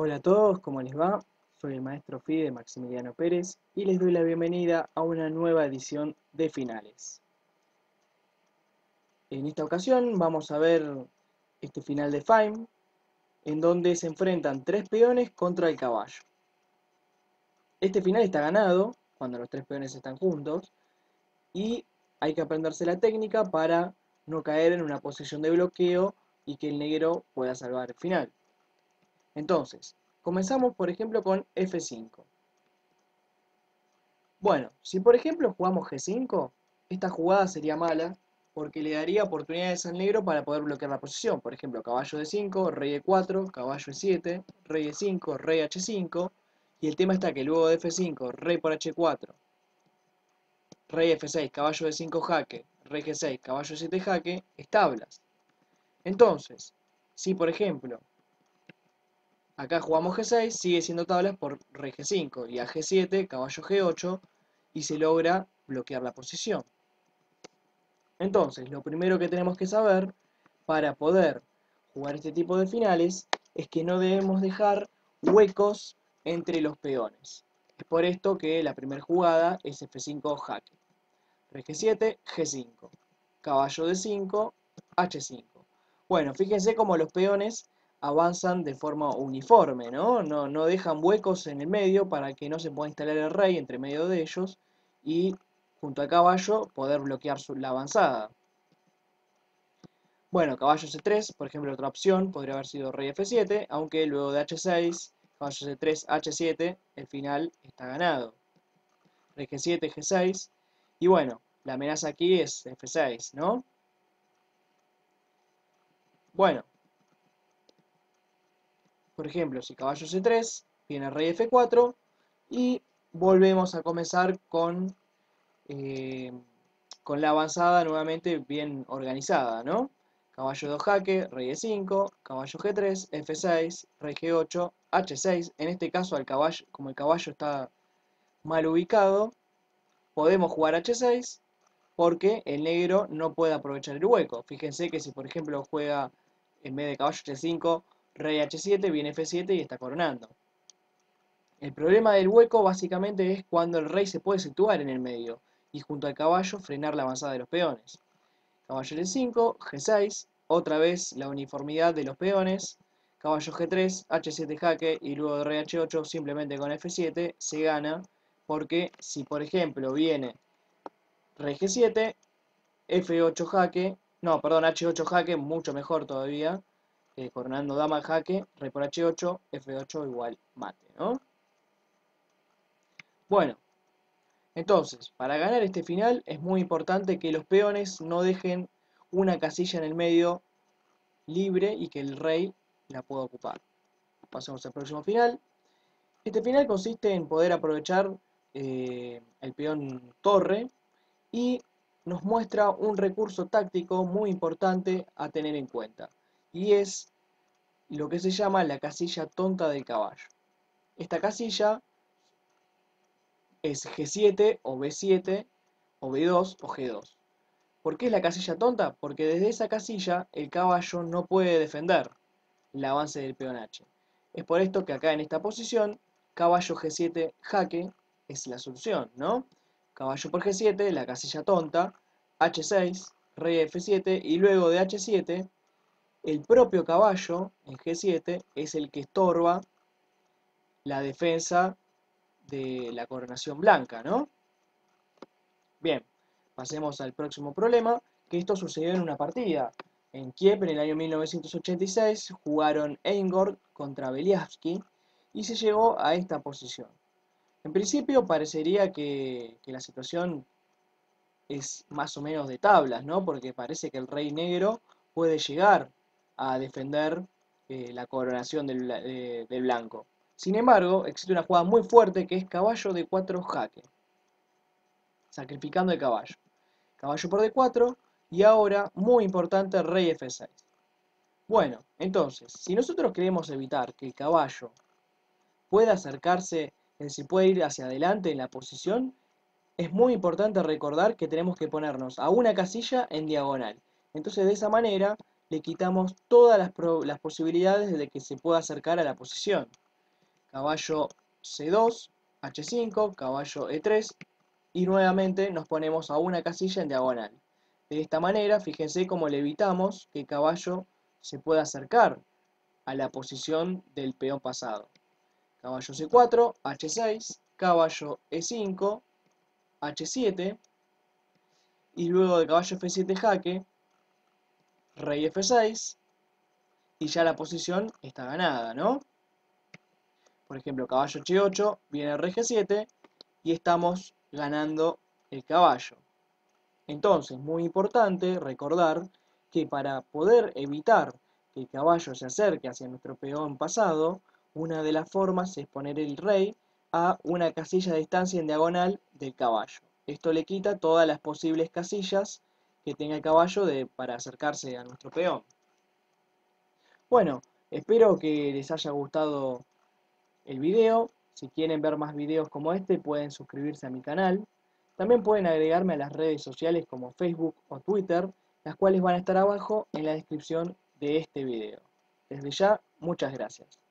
Hola a todos, ¿cómo les va? Soy el maestro FIDE Maximiliano Pérez y les doy la bienvenida a una nueva edición de finales. En esta ocasión vamos a ver este final de Fime, en donde se enfrentan tres peones contra el caballo. Este final está ganado cuando los tres peones están juntos y hay que aprenderse la técnica para no caer en una posición de bloqueo y que el negro pueda salvar el final. Entonces, comenzamos por ejemplo con F5. Bueno, si por ejemplo jugamos G5, esta jugada sería mala porque le daría oportunidades al negro para poder bloquear la posición. Por ejemplo, caballo D5, rey E4, caballo E7, rey E5, rey H5. Y el tema está que luego de F5, rey por H4, rey F6, caballo D5 jaque, rey G6, caballo E7 jaque, establas. Entonces, si por ejemplo Acá jugamos G6, sigue siendo tablas por rey G5 y a G7, caballo G8 y se logra bloquear la posición. Entonces, lo primero que tenemos que saber para poder jugar este tipo de finales es que no debemos dejar huecos entre los peones. Es por esto que la primera jugada es F5 jaque. Rey G7, G5. Caballo D5, H5. Bueno, fíjense cómo los peones avanzan de forma uniforme, ¿no? ¿no? No dejan huecos en el medio para que no se pueda instalar el rey entre medio de ellos y junto al caballo poder bloquear la avanzada. Bueno, caballo C3, por ejemplo, otra opción podría haber sido rey F7, aunque luego de H6, caballo C3, H7, el final está ganado. Rey G7, G6, y bueno, la amenaza aquí es F6, ¿no? Bueno, por ejemplo, si caballo C3, viene rey F4 y volvemos a comenzar con, eh, con la avanzada nuevamente bien organizada, ¿no? Caballo 2 jaque, rey E5, caballo G3, F6, rey G8, H6. En este caso, al caballo, como el caballo está mal ubicado, podemos jugar H6 porque el negro no puede aprovechar el hueco. Fíjense que si por ejemplo juega en vez de caballo H5, rey h7, viene f7 y está coronando. El problema del hueco básicamente es cuando el rey se puede situar en el medio y junto al caballo frenar la avanzada de los peones. Caballo L5, G6, otra vez la uniformidad de los peones, caballo G3, H7 jaque y luego rey H8 simplemente con F7 se gana porque si por ejemplo viene rey G7, F8 jaque, no, perdón, H8 jaque, mucho mejor todavía, eh, coronando dama jaque, rey por h8, f8 igual mate, ¿no? Bueno, entonces, para ganar este final es muy importante que los peones no dejen una casilla en el medio libre y que el rey la pueda ocupar. Pasemos al próximo final. Este final consiste en poder aprovechar eh, el peón torre y nos muestra un recurso táctico muy importante a tener en cuenta y es lo que se llama la casilla tonta del caballo. Esta casilla es G7 o B7 o B2 o G2. ¿Por qué es la casilla tonta? Porque desde esa casilla el caballo no puede defender el avance del peón H. Es por esto que acá en esta posición, caballo G7 jaque es la solución, ¿no? Caballo por G7, la casilla tonta, H6, rey F7 y luego de H7 el propio caballo en G7 es el que estorba la defensa de la coronación blanca, ¿no? Bien, pasemos al próximo problema, que esto sucedió en una partida. En Kiev, en el año 1986, jugaron Eingord contra Beliavsky y se llegó a esta posición. En principio parecería que, que la situación es más o menos de tablas, ¿no? Porque parece que el rey negro puede llegar a defender eh, la coronación del, blanco. Sin embargo, existe una jugada muy fuerte que es caballo de 4 jaque. Sacrificando el caballo. Caballo por D4 y ahora, muy importante, rey F6. Bueno, entonces, si nosotros queremos evitar que el caballo pueda acercarse, si puede ir hacia adelante en la posición, es muy importante recordar que tenemos que ponernos a una casilla en diagonal. Entonces, de esa manera, le quitamos todas las, posibilidades de que se pueda acercar a la posición. caballo C2, H5, caballo E3 y nuevamente nos ponemos a una casilla en diagonal. De esta manera, fíjense cómo le evitamos que el caballo se pueda acercar a la posición del peón pasado. Caballo C4, H6, caballo E5, H7 y luego de caballo F7 jaque, rey F6 y ya la posición está ganada, ¿no? Por ejemplo, caballo H8, viene rey G7 y estamos ganando el caballo. Entonces, muy importante recordar que para poder evitar que el caballo se acerque hacia nuestro peón pasado, una de las formas es poner el rey a una casilla de distancia en diagonal del caballo. Esto le quita todas las posibles casillas que tenga el caballo de, para acercarse a nuestro peón. Bueno, espero que les haya gustado el video. Si quieren ver más videos como este pueden suscribirse a mi canal. También pueden agregarme a las redes sociales como Facebook o Twitter, las cuales van a estar abajo en la descripción de este video. Desde ya, muchas gracias.